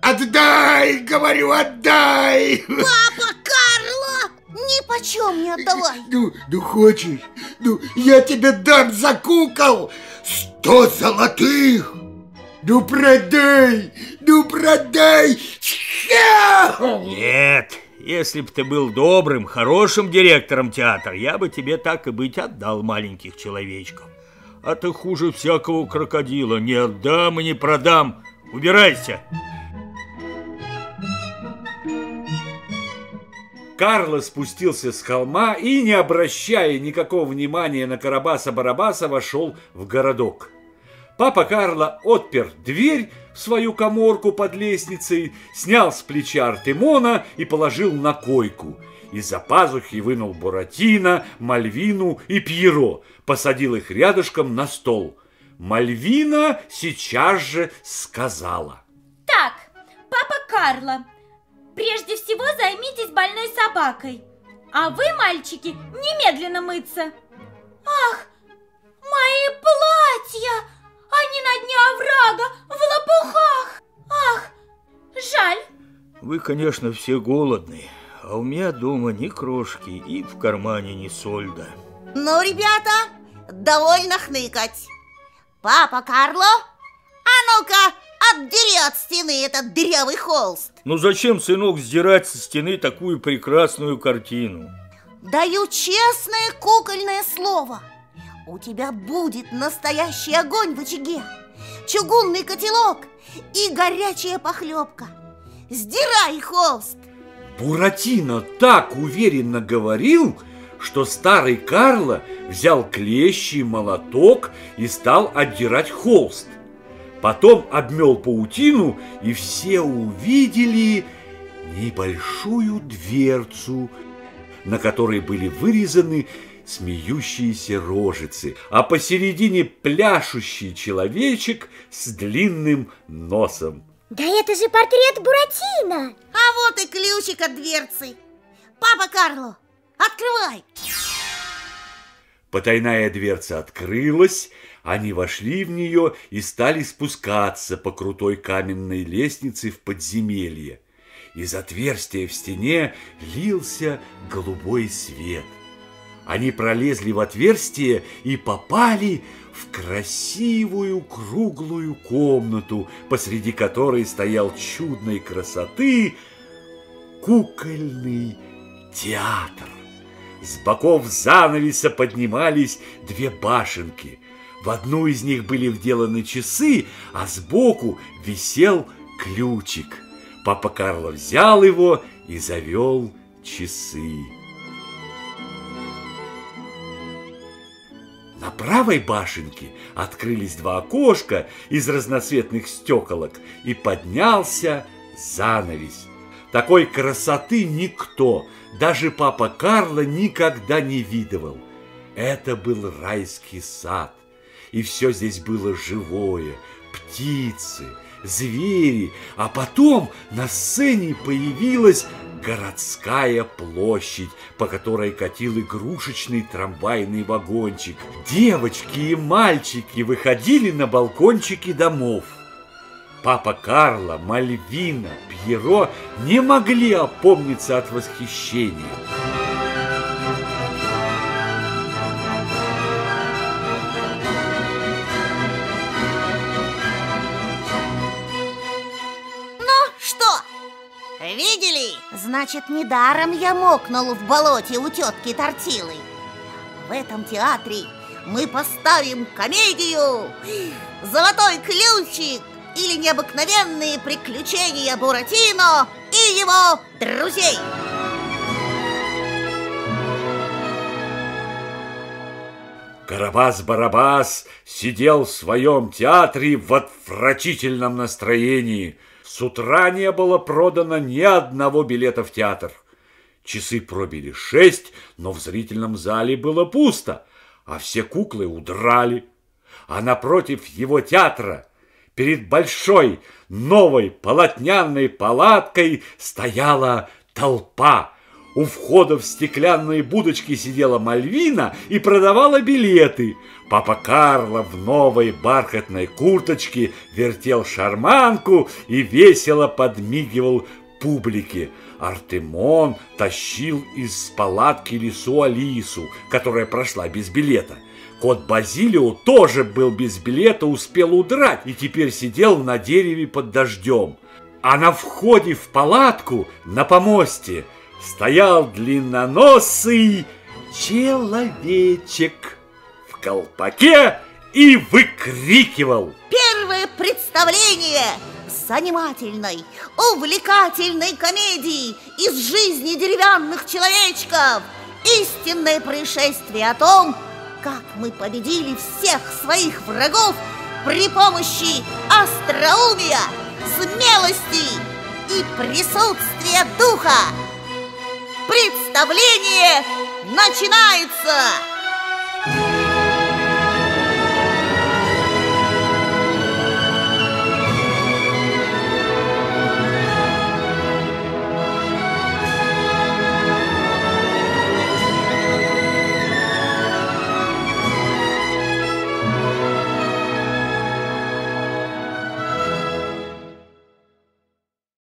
Отдай, говорю, отдай! Папа Карло! Ни почем не отдавай! Ну, ну хочешь? Ну, я тебе дам за кукол сто золотых! Ну, продай! Ну, продай! Нет, если бы ты был добрым, хорошим директором театра, я бы тебе так и быть отдал маленьких человечков. А ты хуже всякого крокодила. Не отдам и не продам. Убирайся. Карло спустился с холма и, не обращая никакого внимания на Карабаса-Барабаса, вошел в городок. Папа Карло отпер дверь в свою коморку под лестницей, снял с плеча Артемона и положил на койку. Из-за пазухи вынул Буратино, Мальвину и Пьеро, посадил их рядышком на стол. Мальвина сейчас же сказала. Так, папа Карло, прежде всего займитесь больной собакой. А вы, мальчики, немедленно мыться. Ах, мои платья! Они на дне оврага, в лопухах! Ах, жаль! Вы, конечно, все голодные, а у меня дома ни крошки и в кармане ни сольда. Ну, ребята, довольно хныкать. Папа Карло, а ну-ка, отдери от стены этот дырявый холст. Ну зачем, сынок, сдирать со стены такую прекрасную картину? Даю честное кукольное слово. У тебя будет настоящий огонь в очаге, чугунный котелок и горячая похлебка. Сдирай холст. Буратино так уверенно говорил, что старый Карло взял клещи и молоток и стал отдирать холст. Потом обмел паутину, и все увидели небольшую дверцу, на которой были вырезаны смеющиеся рожицы, а посередине пляшущий человечек с длинным носом. Да это же портрет Буратино! А вот и ключик от дверцы. Папа Карло, открывай! Потайная дверца открылась, они вошли в нее и стали спускаться по крутой каменной лестнице в подземелье. Из отверстия в стене лился голубой свет. Они пролезли в отверстие и попали в красивую круглую комнату, посреди которой стоял чудной красоты кукольный театр. С боков занавеса поднимались две башенки. В одну из них были вделаны часы, а сбоку висел ключик. Папа Карло взял его и завел часы. На правой башенке открылись два окошка из разноцветных стеколок и поднялся занавес. Такой красоты никто, даже папа Карло, никогда не видывал. Это был райский сад, и все здесь было живое, птицы, звери, а потом на сцене появилась городская площадь, по которой катил игрушечный трамвайный вагончик. Девочки и мальчики выходили на балкончики домов. Папа Карло, Мальвина, Пьеро не могли опомниться от восхищения. Значит, недаром я мокнул в болоте у тетки Тортилы. В этом театре мы поставим комедию «Золотой ключик» или «Необыкновенные приключения Буратино и его друзей». Карабас-Барабас сидел в своем театре в отвратительном настроении. С утра не было продано ни одного билета в театр. Часы пробили шесть, но в зрительном зале было пусто, а все куклы удрали. А напротив его театра, перед большой новой полотняной палаткой, стояла толпа. У входа в стеклянные будочки сидела Мальвина и продавала билеты. Папа Карло в новой бархатной курточке вертел шарманку и весело подмигивал публике. Артемон тащил из палатки лису Алису, которая прошла без билета. Кот Базилио тоже был без билета, успел удрать и теперь сидел на дереве под дождем. А на входе в палатку на помосте стоял длинноносый человечек в колпаке и выкрикивал. Первое представление занимательной, увлекательной комедии из жизни деревянных человечков. Истинное происшествие о том, как мы победили всех своих врагов при помощи остроумия, смелости и присутствия духа. Представление начинается!